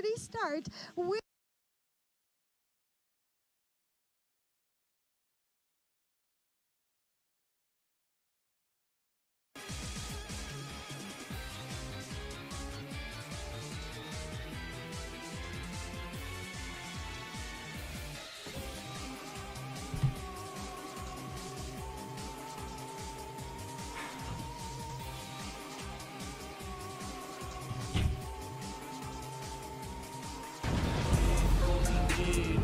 already start. We Bye.